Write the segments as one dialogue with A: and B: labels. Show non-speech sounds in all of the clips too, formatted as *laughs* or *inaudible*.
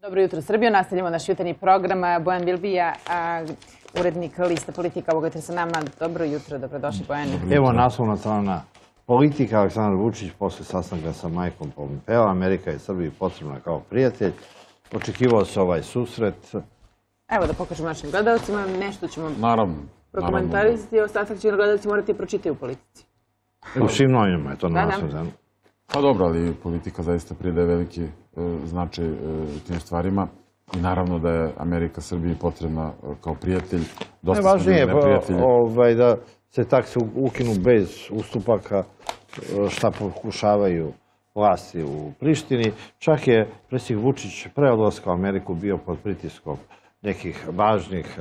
A: Dobro jutro Srbijo, nastavljamo naš jutarnji program. Bojan Bilbija, urednik lista politika, ovog jutra sa nama. Dobro jutro, dobrodošli Bojani.
B: Evo naslovna strana politika Aleksandar Vučić posle sastanka sa majkom Pompeo. Amerika je Srbiji potrebna kao prijatelj. Očekivao se ovaj susret.
A: Evo da pokažemo našim gledalcima, nešto ćemo
C: Naravno.
A: prokomentarisati, ostatak će gledalci morati pročitati u politici.
B: U svim novinama je to
A: Da, da.
B: naslovno.
C: Pa dobro, ali politika zaista pridaje veliki e, značaj e, tim stvarima. I naravno da je Amerika Srbiji potrebna e, kao prijatelj. Dosta
B: Najvažnije je
C: neprijatelji.
B: ovaj, da se takse ukinu bez ustupaka šta pokušavaju vlasti u Prištini. Čak je predsjednik Vučić pre odlaska u Ameriku bio pod pritiskom nekih važnih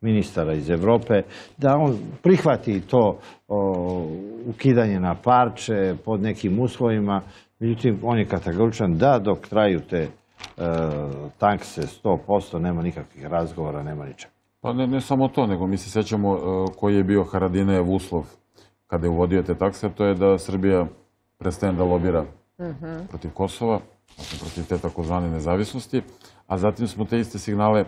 B: ministara iz Evrope, da on prihvati to o, ukidanje na parče pod nekim uslovima. Međutim, on je kategoričan da dok traju te e, takse 100%, nema nikakvih razgovora, nema ničega.
C: Pa ne, ne samo to, nego mi se sećamo e, koji je bio Haradinejev uslov kada je uvodio te takse, to je da Srbija prestane da lobira protiv Kosova, protiv te takozvane nezavisnosti, a zatim smo te iste signale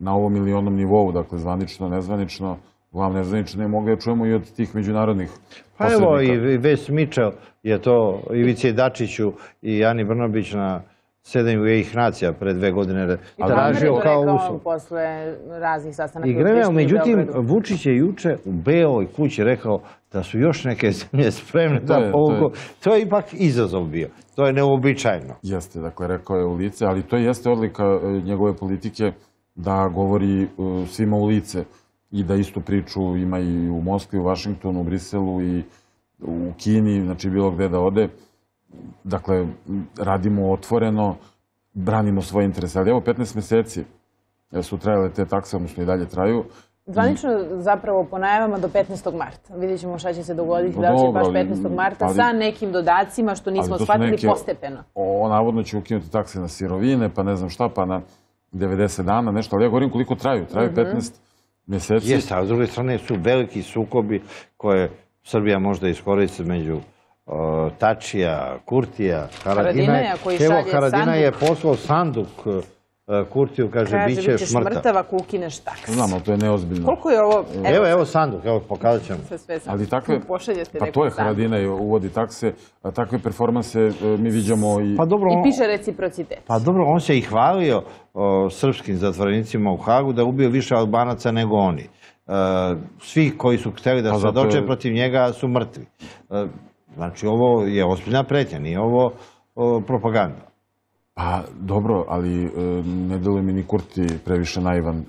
C: na ovom milionom nivou, dakle zvanično, nezvanično, uglavnom nezvanično, ne mogli da čujemo i od tih međunarodnih
B: Pa evo i Ves Mičel je to Ivici Dačiću i Ani Brnobić na sedanju ih nacija pre dve godine
A: I to
B: tražio kao uslov.
A: posle raznih sastanaka
B: I
A: u
B: greme,
A: Prištini i
B: međutim. Vučić je juče u Beoj kući rekao da su još neke *laughs* zemlje spremne da
C: je- to je-
B: povuku. To je ipak izazov bio. To je neuobičajeno.
C: Jeste, dakle, rekao je u lice, ali to jeste odlika e, njegove politike da govori e, svima u lice i da istu priču ima i u Moskvi, u Vašingtonu, u Briselu i u Kini, znači bilo gde da ode. Dakle, radimo otvoreno, branimo svoje interese. Ali evo, 15 meseci su trajale te takse, odnosno i dalje traju.
A: Zvanično zapravo po najavama do 15. marta. Vidjet ćemo šta će se dogoditi, da li će baš
C: ali-
A: 15. marta
C: ali-
A: sa nekim dodacima što nismo shvatili
C: neke-
A: postepeno.
C: O, navodno će ukinuti takse na sirovine, pa ne znam šta, pa na 90 dana, nešto. Ali ja govorim koliko traju. Traju 15 meseci.
B: Jeste, a s druge strane su veliki sukobi koje Srbija možda iskoristi među Tačija, Kurtija, Haradinaja.
A: Haradinaja koji
B: Evo,
A: šalje
B: Haradina
A: sanduk.
B: je poslao sanduk Kurtiju, kaže,
A: Kaže,
B: bit će
A: mrtav ako ukineš taks.
C: Znam, ali to je neozbiljno.
A: Koliko je ovo?
B: Evo, evo sanduk, evo, pokazat ćemo.
A: sve, sve sam.
C: Ali takve,
A: Pošaljete
C: pa to je
A: sanduk.
C: Haradina i uvodi takse, a takve performanse e, mi viđamo i...
B: Pa dobro,
A: I piše reciprocitet.
B: Pa dobro, on se i hvalio o, srpskim zatvorenicima u Hagu da ubio više Albanaca nego oni. E, svi koji su hteli da
C: Pa
B: se
C: je-
B: doče protiv njega su mrtvi. E, znači, ovo je ozbiljna pretnja, nije ovo o, propaganda.
C: Pa dobro, ali e, ne deluje mi ni Kurti previše naivan e,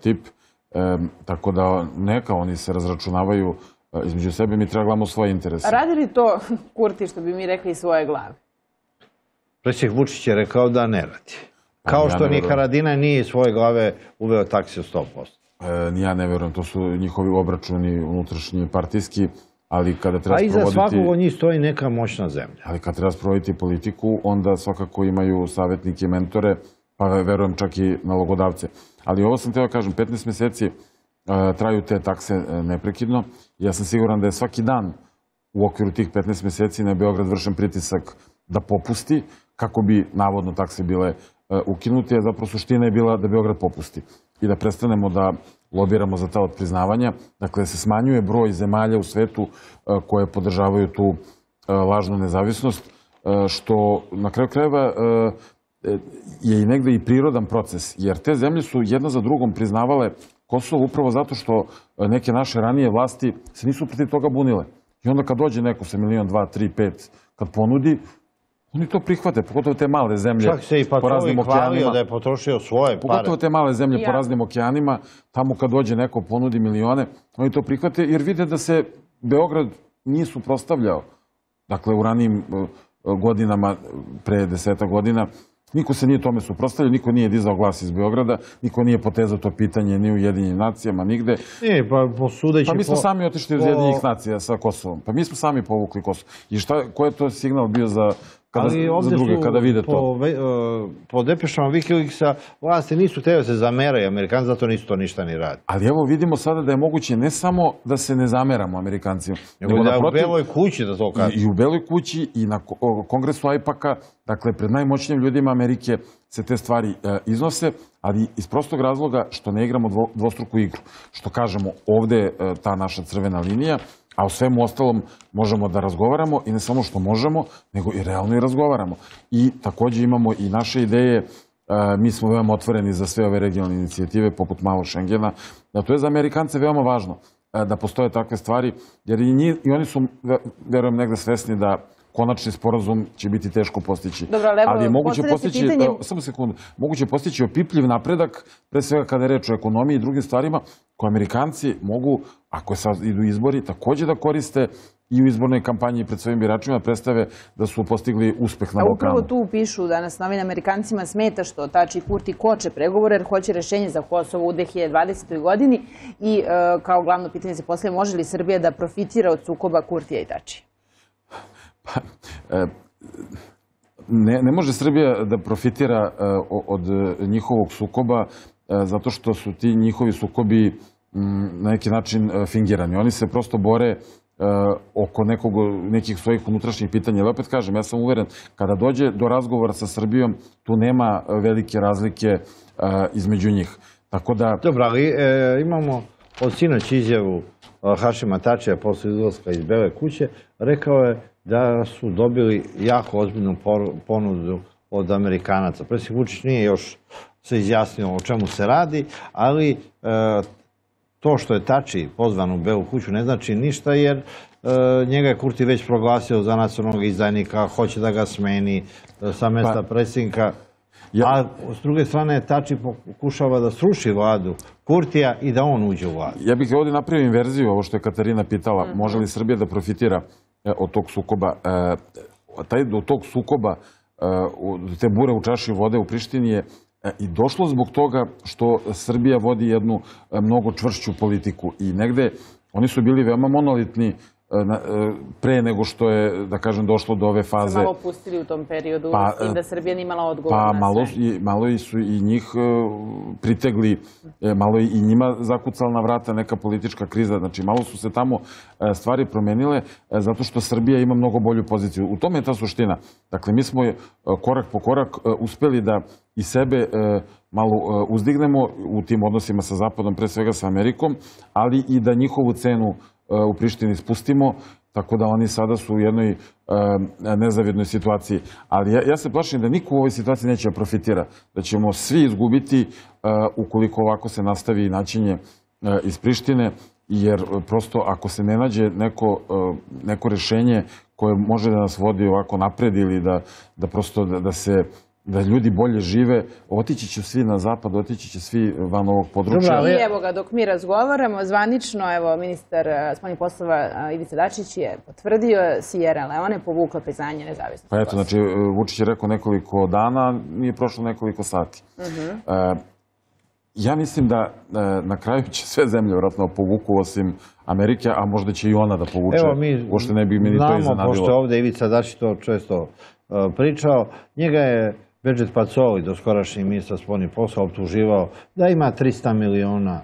C: tip. E, tako da neka oni se razračunavaju e, između sebe, mi treba gledamo svoje interese.
A: Radi li to *laughs* Kurti, što bi mi rekli, svoje glave?
B: Predsjednik Vučić je rekao da ne radi. Kao
C: Pa ja
B: što ni. Haradina nije iz svoje glave uveo taksi od 100%.
C: E, ja ne verujem, to su njihovi obračuni unutrašnji partijski, ali kada treba
B: A iza
C: sprovoditi...
B: svakog od njih stoji neka moćna zemlja.
C: Ali kad treba sprovoditi politiku, onda svakako imaju savjetnike i mentore, pa verujem čak i nalogodavce. Ali ovo sam teo da kažem, 15 meseci e, traju te takse e, neprekidno. Ja sam siguran da je svaki dan u okviru tih 15 meseci na Beograd vršen pritisak da popusti, kako bi navodno takse bile e, ukinute, a zapravo suština je bila da Beograd popusti i da prestanemo da lobiramo za ta otpriznavanja. Dakle, da se smanjuje broj zemalja u svetu e, koje podržavaju tu e, lažnu nezavisnost, e, što na kraju krajeva je i negde i prirodan proces, jer te zemlje su jedna za drugom priznavale Kosovo upravo zato što neke naše ranije vlasti se nisu protiv toga bunile. I onda kad dođe neko sa milion, dva, tri, pet, kad ponudi, oni to prihvate, pogotovo te male zemlje
B: Čak se i
C: po raznim okeanima.
B: da je potrošio svoje pare.
C: Pogotovo te male zemlje po raznim okeanima, tamo kad dođe neko ponudi milione, oni to prihvate jer vide da se Beograd nije suprostavljao. Dakle, u ranijim e, godinama, pre deseta godina, niko se nije tome suprostavljao, niko nije dizao glas iz Beograda, niko nije potezao to pitanje ni u Jedinim nacijama, nigde.
B: Nije, pa posudeći
C: Pa mi smo
B: po-
C: sami otišli iz
B: po-
C: Jedinih nacija sa Kosovom. Pa mi smo sami povukli Kosovo. I šta, ko je to signal bio za kada,
B: Ali ovde
C: druge,
B: su
C: kada vide
B: po,
C: to.
B: ve- e, po depešama Wikileaksa vlasti nisu htjeli da se zameraju Amerikanci, zato nisu to ništa ni radi.
C: Ali evo vidimo sada da je moguće ne samo da se ne zameramo Amerikancima,
B: Nego da je u
C: naprotiv-
B: beloj kući da to kaže.
C: I, I u Beloj kući i na kongresu AIPAC-a, dakle, pred najmoćnijim ljudima Amerike se te stvari e, iznose, ali iz prostog razloga što ne igramo dvo, dvostruku igru. Što kažemo, ovde e, ta naša crvena linija, a o svemu ostalom možemo da razgovaramo i ne samo što možemo, nego i realno i razgovaramo. I takođe imamo i naše ideje, e, mi smo veoma otvoreni za sve ove regionalne inicijative, poput malo Šengena, da to je za Amerikance veoma važno e, da postoje takve stvari, jer i, njih, i oni su, ve- verujem, negde svesni da konačni sporazum će biti teško postići.
A: Dobro, ali evo,
C: je moguće postići,
A: pitanje-
C: samo sekundu, moguće postići opipljiv napredak, pre svega kada je reč o ekonomiji i drugim stvarima, koje Amerikanci mogu, ako sad idu izbori, takođe da koriste i u izbornoj kampanji pred svojim biračima da predstave da su postigli uspeh na
A: A
C: Balkanu.
A: upravo tu pišu danas novine Amerikancima smeta što Tači i Kurti koče pregovore jer hoće rešenje za Kosovo u 2020. godini i e, kao glavno pitanje se postavlja može li Srbija da profitira od sukoba Kurtija i Tači?
C: ne, ne može Srbija da profitira e, od e, njihovog sukoba e, zato što su ti njihovi sukobi m, na neki način e, fingirani. Oni se prosto bore e, oko nekog, nekih svojih unutrašnjih pitanja. Ali opet kažem, ja sam uveren, kada dođe do razgovora sa Srbijom, tu nema e, velike razlike e, između njih. Tako da,
B: Dobro, ali e, imamo od sinoć izjavu e, Hašima Tačija posle izlaska iz Bele kuće. Rekao je da su dobili jako ozbiljnu ponudu od Amerikanaca. Predsjednik Vučić nije još se izjasnio o čemu se radi, ali e, to što je Tači pozvan u Belu kuću ne znači ništa jer e, njega je Kurti već proglasio za nacionalnog izdajnika, hoće da ga smeni e, sa mesta predsjednika.
C: Ja-
B: A s druge strane Tači pokušava da sruši vladu Kurtija i da on uđe u vladu.
C: Ja bih ovdje napravio inverziju, ovo što je Katarina pitala, može li Srbija da profitira e, od tog sukoba? E, taj, do tog sukoba, e, te bure u čaši vode u Prištini je i došlo zbog toga što Srbija vodi jednu e, mnogo čvršću politiku i negde oni su bili veoma monolitni e, e, pre nego što je, da kažem, došlo do ove faze.
A: malo opustili u tom periodu,
C: Pa,
A: s tim da Srbija nije imala odgovor
C: Pa
A: na
C: malo,
A: sve.
C: i, malo i su i njih e, pritegli, e, malo i njima zakucala na vrata neka politička kriza. Znači, malo su se tamo e, stvari promenile e, zato što Srbija ima mnogo bolju poziciju. U tome je ta suština. Dakle, mi smo e, korak po korak e, uspeli da i sebe e, malo e, uzdignemo u tim odnosima sa Zapadom, pre svega sa Amerikom, ali i da njihovu cenu e, u Prištini spustimo, tako da oni sada su u jednoj e, nezavidnoj situaciji. Ali ja, ja se plašim da niko u ovoj situaciji neće da profitira, da ćemo svi izgubiti e, ukoliko ovako se nastavi načinje e, iz Prištine, jer e, prosto ako se ne nađe neko, e, neko rešenje koje može da nas vodi ovako napred ili da, da prosto da, da se da ljudi bolje žive, otići će svi na zapad, otići će svi van ovog područja.
B: Dobro, ali-
A: I evo ga, dok mi razgovaramo, zvanično, evo, ministar eh, spoljnih poslova eh, Ivica Dačić je potvrdio Sierra Leone povukla priznanje nezavisnosti.
C: Pa eto, znači, e, Vučić je rekao nekoliko dana, nije prošlo nekoliko sati. E, ja mislim da e, na kraju će sve zemlje vratno povuku osim Amerike, a možda će i ona da povuče.
B: Evo mi
C: ne bi meni to
B: znamo, pošto je ovde Ivica Dačić to često uh, pričao, njega je Bedžet Pacoli, doskorašnji ministar spoljnih posla, optuživao da ima 300 miliona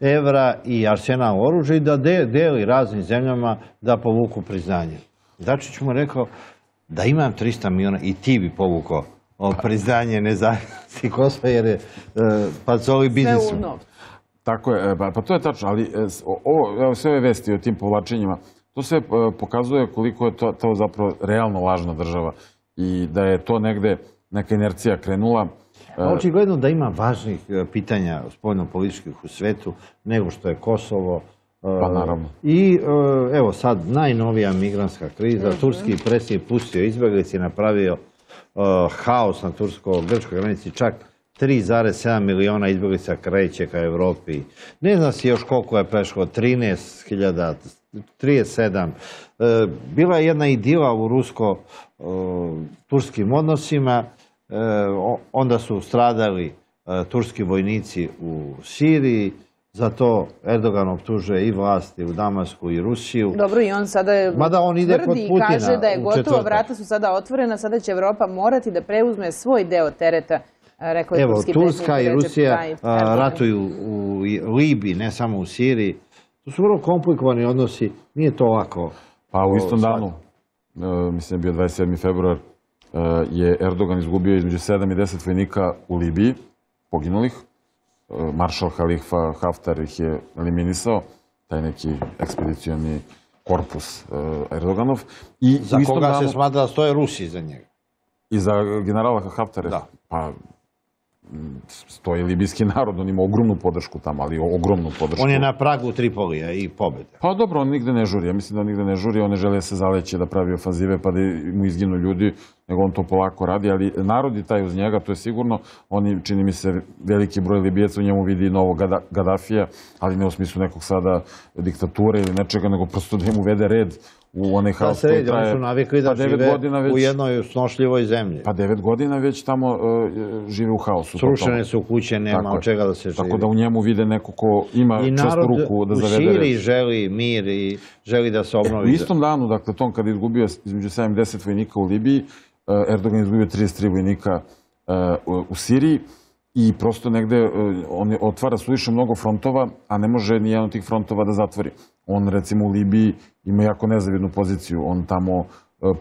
B: evra i arsenal oružja i da de- deli raznim zemljama da povuku priznanje. Dačić mu rekao da imam 300 miliona i ti bi povukao o, priznanje nezavisnosti Kosova jer je uh, Pacoli
A: Sve
B: biznismen.
A: u novcu.
C: Tako je, e, pa, pa to je tačno, ali e, ovo, evo, sve ove vesti o tim povlačenjima, to sve e, pokazuje koliko je to, to zapravo realno važna država i da je to negde neka inercija krenula. E,
B: Očigledno da ima važnih e, pitanja spoljno-političkih u svetu nego što je Kosovo. e,
C: Pa naravno.
B: I evo sad najnovija migrantska kriza. Turski predsjednik pustio izbjeglice i napravio haos na tursko-grčkoj granici. Čak 3,7 miliona izbjeglica kreće ka Evropi. Ne zna se još koliko je prešlo, 13.000, 37. E, bila je jedna idila u rusko-turskim odnosima. E, onda su stradali e, turski vojnici u Siriji, Za to Erdogan optužuje i vlasti u Damasku i Rusiju.
A: Dobro, i on sada je
B: Mada on ide
A: tvrdi
B: kod
A: i kaže da je gotovo, vrata su sada otvorena, sada će Evropa morati da preuzme svoj deo tereta, a, rekao je
B: Evo,
A: turski
B: Turska
A: predsjednik
B: i
A: Recep
B: Rusija
A: Tayyip
B: a, ratuju u Libiji, ne samo u Siriji. To su vrlo komplikovani odnosi, nije to lako.
C: Pa u istom danu, e, mislim je bio 27. februar, e, je Erdogan izgubio između 7 i 10 vojnika u Libiji, poginulih. E, Maršal Halifa Haftar ih je eliminisao, taj neki ekspedicioni korpus e, Erdoganov. I
B: Za koga
C: danu,
B: se smatra da stoje Rusi iza njega.
C: I za generala Haftare?
B: Da.
C: Pa, stoji libijski *laughs* narod, on ima ogromnu podršku tamo, ali ogromnu podršku.
B: On je na pragu Tripolija i pobede.
C: Pa dobro, on nigde ne žuri. Ja mislim da on nigde ne žuri. On ne želi da se zaleće, da pravi ofanzive, pa da mu izginu ljudi, nego on to polako radi. Ali narod je taj uz njega, to je sigurno. Oni, čini mi se, veliki broj Libijeca u njemu vidi novog Gada- Gaddafija, ali ne u smislu nekog sada diktature ili nečega, nego prosto da im uvede red u onaj
B: Da
C: haos koji
B: redi, oni
C: traje.
B: su navikli da
C: pa devet
B: žive
C: godina već,
B: u jednoj snošljivoj zemlji.
C: Pa devet godina već tamo e, žive u haosu.
B: Srušene su kuće, nema od čega da se živi.
C: Tako da u njemu vide neko ko ima
B: I narod
C: ruku da
B: u
C: zavede red.
B: Siriji želi mir i želi da se
C: U
B: obnovi.
C: istom danu, dakle, tom kada je izgubio između 7 i 10 vojnika u Libiji, eh, Erdogan je izgubio 33 vojnika eh, u- u Siriji i prosto negde eh, on otvara suviše mnogo frontova, a ne može ni jedan od tih frontova da zatvori. On, recimo, u Libiji ima jako nezavidnu poziciju. On tamo eh,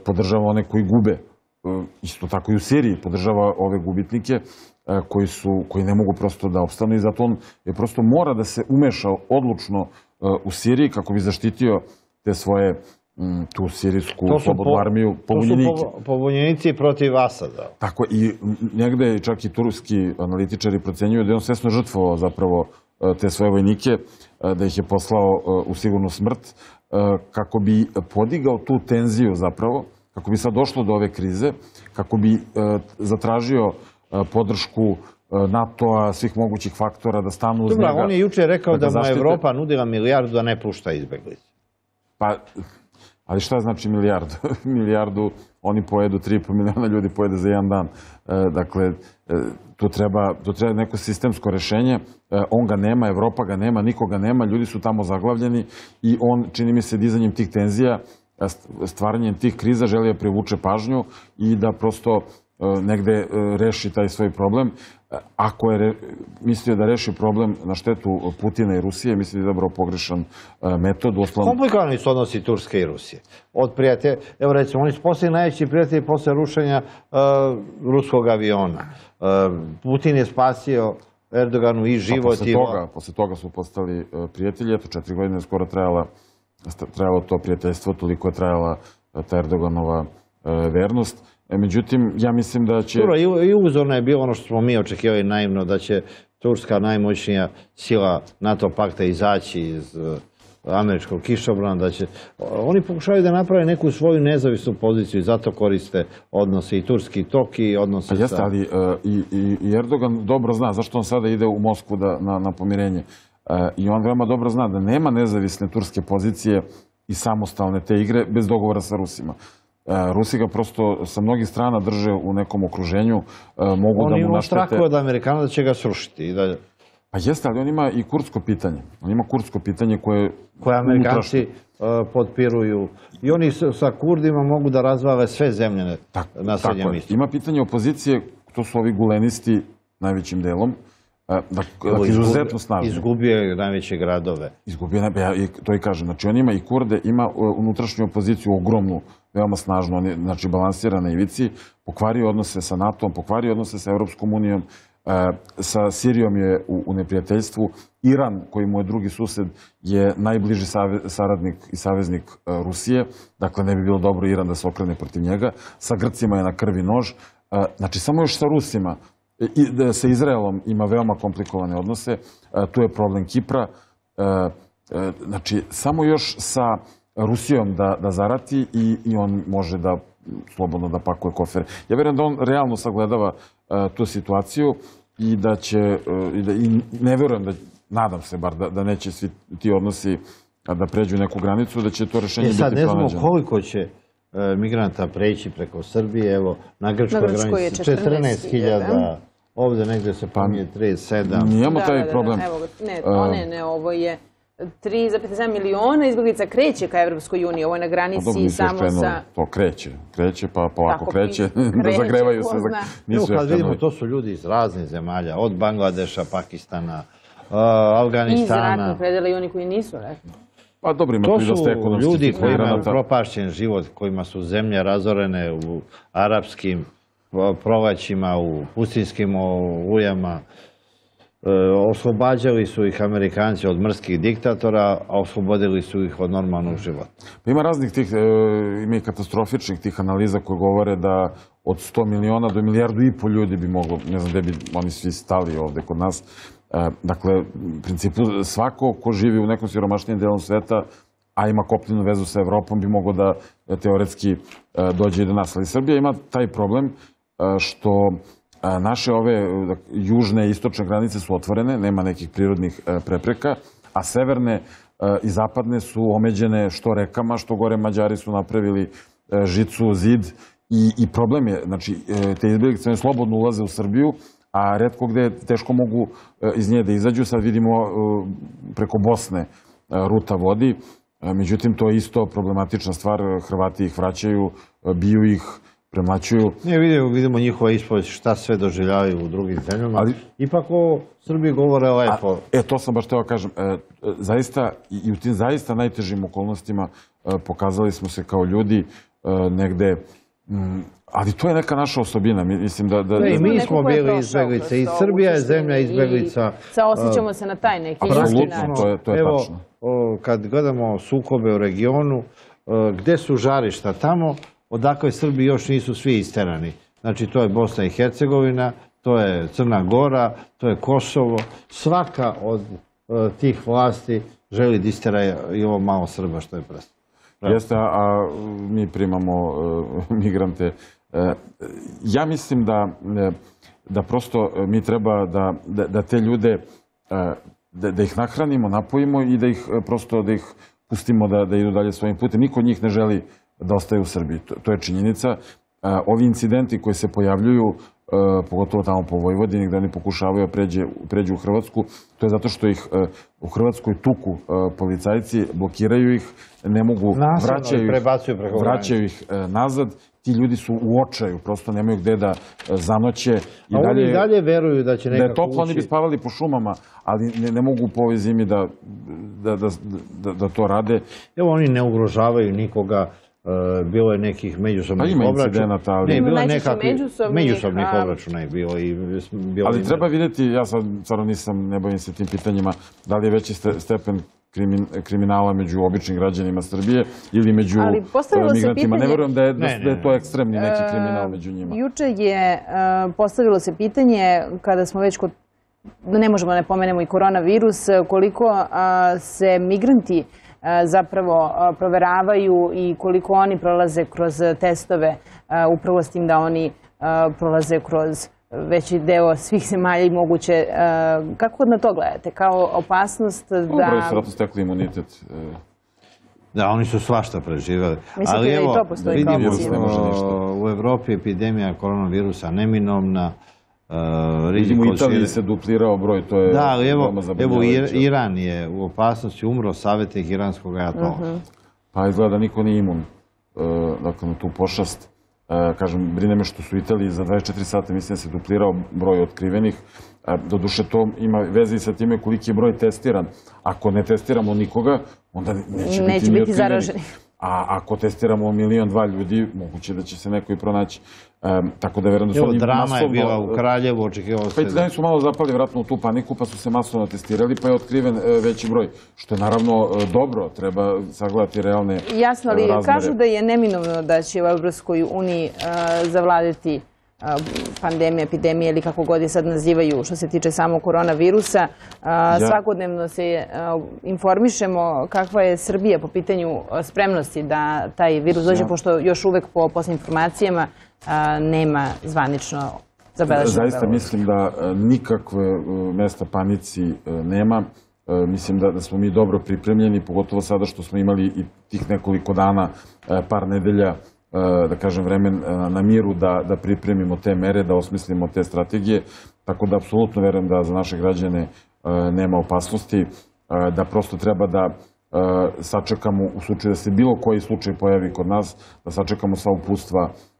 C: podržava one koji gube. Eh, Isto tako i u Siriji podržava ove gubitnike koji, su, koji ne mogu prosto da opstanu i zato on je prosto mora da se umeša odlučno u Siriji kako bi zaštitio te svoje mm, tu sirijsku
B: To su
C: slobodnu
B: po-
C: armiju,
B: To
C: pobunjenike.
B: su po- pobunjenici protiv Asada.
C: Tako i m, negde čak i turski analitičari procenjuju da je on svesno žrtvovao zapravo e, te svoje vojnike, e, da ih je poslao e, u sigurnu smrt, kako bi podigao tu tenziju zapravo, kako bi sad došlo do ove krize, kako bi zatražio podršku NATO-a, svih mogućih faktora da stanu uz
B: Dobro,
C: njega.
B: on je juče rekao
C: da
B: da, mu. Evropa nudila milijardu da ne pušta izbeglice.
C: Pa, ali šta znači milijardu? *laughs* milijardu, oni pojedu 3,5 miliona ljudi pojede za jedan dan. E, dakle, e, tu treba, tu treba neko sistemsko rešenje. E, on ga nema, Evropa ga nema, nikoga nema, ljudi su tamo zaglavljeni i on, čini mi se, dizanjem tih tenzija, e, st- stvaranjem tih kriza želi da privuče pažnju i da prosto e, negde e, reši taj svoj problem. Ako je mislio da reši problem na štetu Putina i Rusije, mislim da je dobro pogrešan e, metod. Uostalom,
B: Komplikovani su odnosi Turske i Rusije. Od prijatelja, evo recimo, oni su postali najveći prijatelji posle rušenja uh, ruskog aviona. Uh, Putin je spasio Erdoganu i život
C: posle
B: i...
C: toga, posle toga su postali prijatelji. Eto, četiri godine je skoro trajala, trajalo to prijateljstvo, toliko je trajala ta Erdoganova vernost. E, međutim, ja mislim da će...
B: Dobro, i, i uzorno je bilo ono što smo mi očekivali naivno, da će Turska najmoćnija sila NATO pakta izaći iz uh, američkog kišobrana, da će... Oni pokušavaju da naprave neku svoju nezavisnu poziciju i zato koriste odnose i turski tok i odnose
C: Pa jeste,
B: sa...
C: ali e, i, i, Erdogan dobro zna zašto on sada ide u Moskvu da, na, na pomirenje. E, I on veoma dobro zna da nema nezavisne turske pozicije i samostalne te igre bez dogovora sa Rusima. E, Rusi ga prosto sa mnogih strana drže u nekom okruženju, e, mogu
B: On
C: da mu
B: ima
C: naštete...
B: strahuje od Amerikana da će ga srušiti i da...
C: Pa jeste, ali on ima i kurdsko pitanje. On ima kurdsko pitanje koje...
B: koje Amerikanci uh, potpiruju. I oni sa, Kurdima mogu da razvale sve zemlje na,
C: Tak,
B: na
C: tako
B: srednjem
C: je.
B: istoku.
C: Ima pitanje opozicije, to su ovi gulenisti najvećim delom. E, Dakle, dakle, izuzetno snažni.
B: Izgubio je najveće gradove.
C: Izgubio, ne, ja i to i kažem. Znači, on ima i kurde, ima e, unutrašnju opoziciju ogromnu, veoma snažnu, on je, znači, balansira na ivici, pokvario odnose sa NATO-om, pokvario odnose sa Europskom unijom, e, sa Sirijom je u, u neprijateljstvu. Iran, koji mu je drugi sused, je najbliži save- saradnik i saveznik e, Rusije. Dakle, ne bi bilo dobro Iran da se okrene protiv njega. Sa Grcima je na krvi nož. E, znači, samo još sa Rusima i da sa Izraelom ima veoma komplikovane odnose. E, tu je problem Kipra. E, e, znači, samo još sa Rusijom da, da zarati i, i on može da slobodno da pakuje kofere. Ja verujem da on realno sagledava e, tu situaciju i da će, e, i, da, i ne verujem da, nadam se bar, da, da neće svi ti odnosi a, da pređu neku granicu, da će to rešenje
B: E sad
C: biti
B: ne znamo
C: pronađeno.
B: koliko će e, migranta preći preko Srbije. Evo, na grčkoj granici 14.000
A: 14.000.
B: ovde negde se pominje 37.
C: Mi imamo
A: Da,
C: taj
A: da, da,
C: problem.
A: Evo, ne, to ne, ne, ovo je 3,7 miliona izbjeglica kreće ka Evropskoj uniji. Ovo je na
C: dobro,
A: granici
C: nisu još
A: samo
C: krenuli.
A: sa...
C: To kreće. Kreće, pa polako
A: Tako
C: kreće. *laughs* da
A: Kreće,
C: zagrevaju se.
A: zna.
C: Za...
B: Evo
C: Nisu
B: kad vidimo, to su ljudi iz raznih zemalja, od Bangladeša, Pakistana, uh,
A: I iz ratnih
B: Afganistana.
A: predela i oni koji nisu ratni.
C: Pa dobro, ima
B: To
C: tu dosta ekonomskih
B: ljudi koji imaju propašćen život, kojima su zemlje razorene u arapskim pro- provaćima, u pustinskim olujama. E, oslobađali su ih Amerikanci od mrskih diktatora, a oslobodili su ih od normalnog života.
C: Ima raznih tih, e, ima i katastrofičnih tih analiza koje govore da od 100 miliona do milijardu i po ljudi bi moglo, ne znam gde bi oni svi stali ovde kod nas. E, dakle, u principu svako ko živi u nekom siromašnijem delom sveta, a ima kopnenu vezu sa Evropom, bi mogao da teoretski dođe i do nas. Ali Srbija ima taj problem što naše ove e, južne i istočne granice su otvorene, nema nekih prirodnih e, prepreka, a severne e, i zapadne su omeđene što rekama, što gore Mađari su napravili žicu, zid i, i problem je, znači, te izbjeglice one slobodno ulaze u Srbiju, a redko gde teško mogu iz nje da izađu. Sad vidimo preko Bosne ruta vodi, međutim to je isto problematična stvar, Hrvati ih vraćaju, biju ih, premlaćuju.
B: Ne, vidimo, vidimo njihove ispovesti šta sve doživljavaju u drugim zemljama.
C: Ali-
B: Ipak o Srbiji govore lepo.
C: E, to sam baš teo kažem. E, e, zaista, i, u tim zaista najtežim okolnostima e, pokazali smo se kao ljudi e, negde, mm, ali to je neka naša osobina. Mi- Mislim da... da,
B: Ne, i
C: da-
B: mi smo bili izbeglice i Srbija je zemlja izbeglica.
A: Saosjećamo se na taj neki ljudski
C: Apsolutno,
A: način.
C: to je, to je
B: Evo,
C: tačno.
B: o, kad gledamo sukobe u regionu, e, gde su žarišta tamo, odakle Srbi još nisu svi isterani. Znači, to je Bosna i Hercegovina, to je Crna Gora, to je Kosovo. Svaka od e, tih vlasti želi da istera i ovo malo Srba što je presto.
C: Jeste, a, mi primamo e, *laughs* migrante. E, ja mislim da, da prosto mi treba da, da, da te ljude, da, da ih nahranimo, napojimo i da ih prosto da ih pustimo da, da idu dalje svojim putem. Niko od njih ne želi da ostaje u Srbiji. To, to je činjenica. E, Ovi incidenti koji se pojavljuju, e, pogotovo tamo po Vojvodini, gde oni pokušavaju da pređe, pređu u Hrvatsku, to je zato što ih e, u Hrvatskoj tuku policajci, blokiraju ih, ne mogu,
B: Nasilno
C: vraćaju
B: prebacuju preko
C: vraćaju ih nazad. Ti ljudi su u očaju, prosto nemaju gde da zanoće. I
B: A oni
C: dalje,
B: i dalje veruju da će
C: da
B: nekako
C: je toplo, oni bi
B: ući.
C: spavali po šumama, ali ne, ne mogu po ovoj zimi da, da, da, da, da to rade.
B: Evo, oni ne ugrožavaju nikoga. E, bilo je nekih međusobnih
C: Pa ima
B: obračuna.
C: ali-
B: Ne,
A: Ima
B: bilo je nekakvih
A: međusobnih,
B: obračuna je bilo. I, bilo
C: Ali treba vidjeti, ja sad stvarno nisam, ne bavim se tim pitanjima, da li je veći ste- stepen krimin, kriminala među običnim građanima Srbije ili među
A: Ali
C: e,
A: se
C: migrantima. Ne
A: pitanje-
C: verujem da je, da,
B: Ne, ne,
C: da je to ekstremni neki kriminal među njima.
A: Juče je postavilo se pitanje, kada smo već kod ne možemo da ne pomenemo i koronavirus, koliko se migranti zapravo a, proveravaju i koliko oni prolaze kroz testove, a, upravo s tim da oni prolaze kroz veći deo svih zemalja i moguće. Kako na to gledate? Kao opasnost da...
C: su vjerojatno stekli imunitet. e,
B: Da, oni su svašta preživeli.
A: Mislite
B: Ali
A: da i
B: evo,
A: to postoji kao
B: vidimo, u Evropi epidemija koronavirusa neminovna. Uh,
C: Vidimo, u Italiji se duplirao broj, to je
B: Da, ali evo, evo Iran je u opasnosti umro savjetnik iranskog ajatola.
C: Pa izgleda da niko nije imun e, dakle, na tu pošast. E, kažem, brine me što su u Italiji za 24 sata, mislim da se duplirao broj otkrivenih. E, doduše, to ima veze i sa time koliki je broj testiran. Ako ne testiramo nikoga, onda neće,
A: Neće
C: biti, ni
A: biti
C: otkrivenih. A ako testiramo milion, dva ljudi, moguće da će se neko i pronaći. E, tako da verujem da su
B: Evo,
C: oni
B: drama je
C: masovno-
B: bila u Kraljevu, očekivalo
C: pa
B: se da...
C: italijani su malo zapali vratno u tu paniku, pa su se masovno testirali, pa je otkriven e, veći broj. Što je naravno e, dobro, treba sagledati realne
A: Jasno, ali
C: e, razmere.
A: kažu da je neminovno da će u Evropskoj uniji zavladati pandemija, epidemija ili kako god je sad nazivaju što se tiče samog koronavirusa. Uh, Svakodnevno se uh, informišemo kakva je Srbija po pitanju uh, spremnosti da taj virus dođe,
C: Ja.
A: pošto još uvek po poslednjim informacijama nema zvanično zabeleženo.
C: Zaista mislim da e, nikakve e, mesta panici e, nema. E, Mislim da, da smo mi dobro pripremljeni, pogotovo sada što smo imali i tih nekoliko dana, e, par nedelja, e, da kažem, vremen e, na miru da, da pripremimo te mere, da osmislimo te strategije. tako da apsolutno verujem da za naše građane e, nema opasnosti, e, da prosto treba da e, sačekamo u slučaju da se bilo koji slučaj pojavi kod nas, da sačekamo sva upustva e,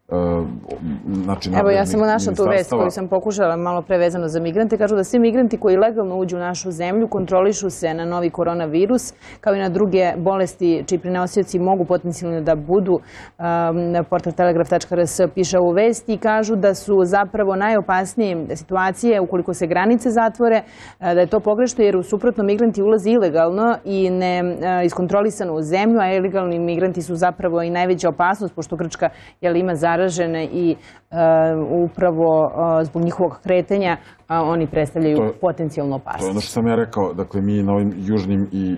C: znači,
A: Evo, ja samo našla tu vest koju sam pokušala malo prevezano za migrante. Kažu da svi migranti koji legalno uđu u našu zemlju kontrolišu se na novi koronavirus, kao i na druge bolesti čiji prenosioci mogu potencijalno da budu. Na portal telegraf.rs piše ovu vest i kažu da su zapravo najopasnije situacije ukoliko se granice zatvore, a, da je to pogrešno jer u suprotno migranti ulaze ilegalno i ne a, iskontrolisano u zemlju, a ilegalni migranti su zapravo i najveća opasnost, pošto Grčka jel, ima zaražene i e, upravo e, zbog njihovog kretanja a, oni predstavljaju
C: To
A: potencijalnu
C: To je ono
A: opasnost.
C: što sam ja rekao, dakle mi na ovim južnim i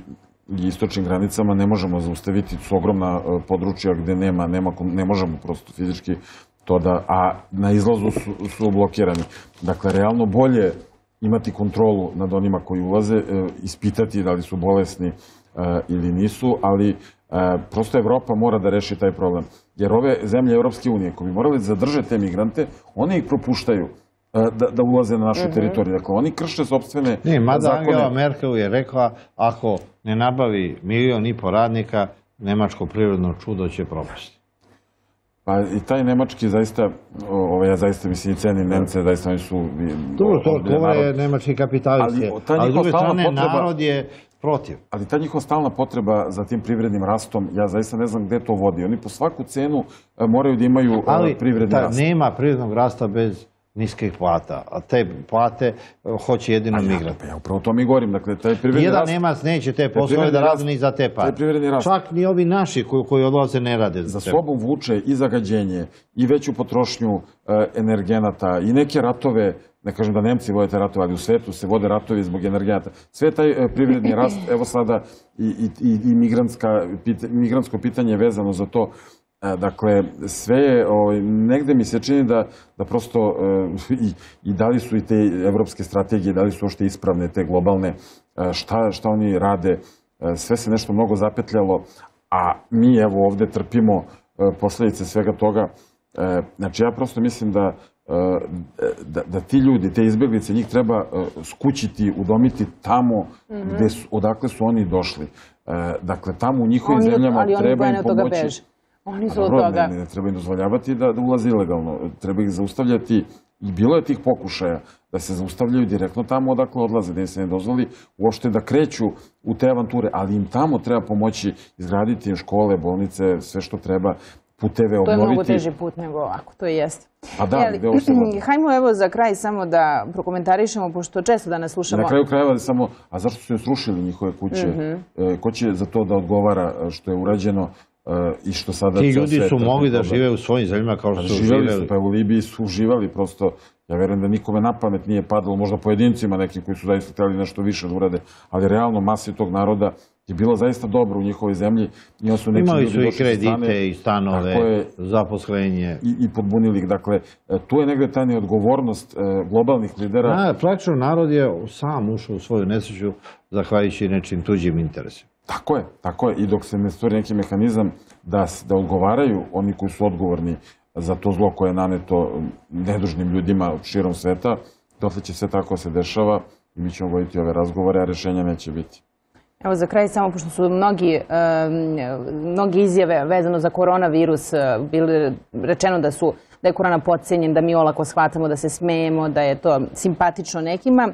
C: i istočnim granicama ne možemo zaustaviti su ogromna e, područja gde nema, nema, ne možemo prosto fizički to da, a na izlazu su, su blokirani. Dakle, realno bolje imati kontrolu nad onima koji ulaze, e, ispitati da li su bolesni e, ili nisu, ali e, prosto Evropa mora da reši taj problem. Jer ove zemlje Evropske unije koji bi morali da zadrže te migrante, one ih propuštaju e, da, da ulaze na našu teritoriju. Dakle, oni krše sobstvene
B: Ne, mada
C: zakone.
B: Angela Merkel je rekla, ako ne nabavi milion i po radnika, nemačko prirodno čudo će propasti.
C: Pa i taj nemački zaista, ovaj, ja zaista mislim i cenim Nemce, zaista oni su...
B: Dobro, to
C: narod-
B: nemački kapitalisti.
C: Ali
B: Ali,
C: njihova
B: druge
C: stalna
B: strane,
C: potreba-
B: narod je protiv.
C: Ali ta njihova stalna potreba za tim privrednim rastom, ja zaista ne znam gde to vodi. Oni po svaku cenu e, moraju da imaju e,
B: Ali
C: privredni
B: ta-
C: rast.
B: nema privrednog rasta bez niskih plata, a te plate e, hoće jedino migranti.
C: Pa ja upravo to mi govorim. Dakle, taj privredni
B: Jedan
C: rast...
B: Nemac neće te poslove da radi ni za te pare. Čak ni ovi naši koji, koji odlaze ne rade za,
C: za
B: te
C: sobom vuče i zagađenje i veću potrošnju e, energenata i neke ratove, ne kažem da Nemci vode te ratove, ali u svetu se vode ratovi zbog energenata. Sve taj e, privredni rast, evo sada i, i, i, i migrantska, pita- migrantsko pitanje je vezano za to. E, Dakle, sve je, ovaj, negde mi se čini da, da prosto e, *laughs* i, i da li su i te evropske strategije, da li su ošte ispravne, te globalne, e, šta, šta oni rade, sve se nešto mnogo zapetljalo, a mi evo ovde trpimo posledice svega toga. E, Znači ja prosto mislim da, da, da ti ljudi, te izbjeglice, njih treba skućiti, udomiti tamo gde su, odakle su oni došli. E, Dakle, tamo u njihovim
A: Oni,
C: zemljama treba im pomoći.
A: Oni su od toga.
C: Ne, ne treba im dozvoljavati da, da ulaze ilegalno. Treba ih zaustavljati i bilo je tih pokušaja da se zaustavljaju direktno tamo odakle odlaze, da im se ne dozvoli uopšte da kreću u te avanture, ali im tamo treba pomoći izgraditi škole, bolnice, sve što treba, puteve
A: To je
C: obnoviti.
A: mnogo teži put nego ovako, to jeste.
C: A da,
A: Jeli,
C: gde vodi? *clears throat*
A: hajmo evo za kraj samo da prokomentarišemo, pošto često danas
C: I
A: slušamo...
C: na kraju krajeva da samo, a zašto su im srušili njihove kuće?
A: Mhm.
C: E, ko će za to da odgovara e, što je urađeno i što sada...
B: Ti ljudi su mogli da žive u svojim zemljama kao što su živeli.
C: pa u Libiji su uživali prosto. Ja verujem da nikome na pamet nije padalo, možda pojedincima nekim koji su zaista htjeli nešto više da urade, ali realno masi tog naroda je bilo zaista dobro u njihovoj zemlji. I su
B: Imali su i kredite i stanove,
C: je.
B: zaposlenje.
C: i, i podbunili ih. Dakle, tu je negde ta neodgovornost e, globalnih lidera.
B: A, praktično narod je sam ušao u svoju nesreću zahvaljujući nečim tuđim interesima.
C: Tako je, tako je. I dok se ne stvori neki mehanizam da, da odgovaraju oni koji su odgovorni za to zlo koje je naneto m, nedužnim ljudima širom sveta, dotle će sve tako se dešava i mi ćemo voditi ove razgovore, a rešenja neće biti.
A: Evo za kraj samo, pošto su mnogi, mnogi izjave vezano za koronavirus e, bili rečeno da su da je korona podcenjen, da mi olako shvatamo, da se smejemo, da je to simpatično nekima.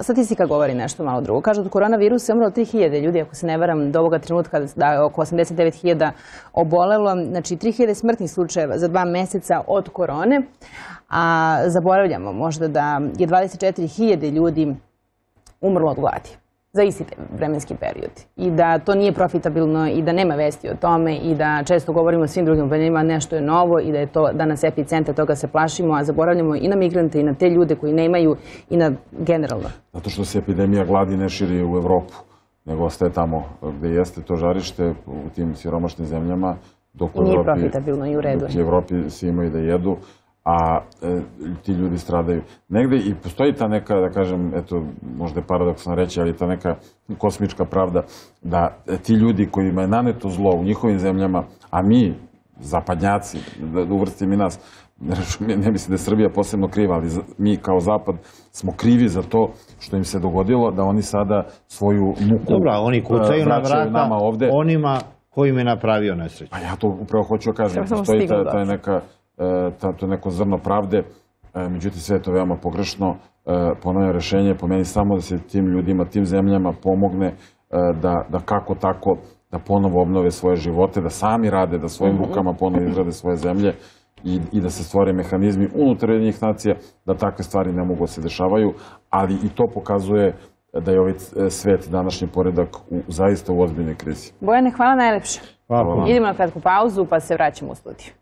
A: Statistika govori nešto malo drugo. Kažu da od koronavirusa je umrlo 3000 ljudi, ako se ne varam, do ovoga trenutka da je oko 89.000 obolelo. Znači 3000 smrtnih slučajeva za dva meseca od korone. A zaboravljamo možda da je 24.000 ljudi umrlo od gladi za isti vremenski period. I da to nije profitabilno i da nema vesti o tome i da često govorimo o svim drugim oboljenjima nešto je novo i da je to danas epicentar toga se plašimo, a zaboravljamo i na migrante i na te ljude koji nemaju i na generalno.
C: Zato što se epidemija gladi ne širi u Evropu, nego ostaje tamo gde jeste to žarište, u tim siromašnim zemljama, dok u
A: Nije
C: Evropi,
A: profitabilno i u redu
C: dok u Evropi svi imaju da jedu, a e, ti ljudi stradaju. Negde i postoji ta neka, da kažem, eto, možda je paradoksalno reći, ali ta neka kosmička pravda, da e, ti ljudi kojima je naneto zlo u njihovim zemljama, a mi, zapadnjaci, da, da uvrstim i nas, *laughs* ne, mislim da je Srbija posebno kriva, ali za- mi kao Zapad smo krivi za to što im se dogodilo, da oni sada svoju muku
B: Dobro, a oni
C: e,
B: kucaju na vrata
C: nama ovde.
B: onima kojim je napravio nesreću.
C: Pa ja to upravo hoću da kažem. Postoji ta, taj
A: doći.
C: neka, ta, to neko zrno pravde, e, međutim sve je to veoma pogrešno. E, Ponavljam rešenje, po meni samo da se tim ljudima, tim zemljama pomogne e, da, da kako tako da ponovo obnove svoje živote, da sami rade, da svojim rukama ponovo izrade svoje zemlje i, i da se stvore mehanizmi unutar jednih nacija da takve stvari ne mogu da se dešavaju, ali i to pokazuje da je ovaj e, svet, današnji poredak u, zaista u ozbiljnoj krizi.
A: Bojane, hvala najlepše.
B: Hvala.
A: Idemo na kratku pauzu pa se vraćamo u studiju.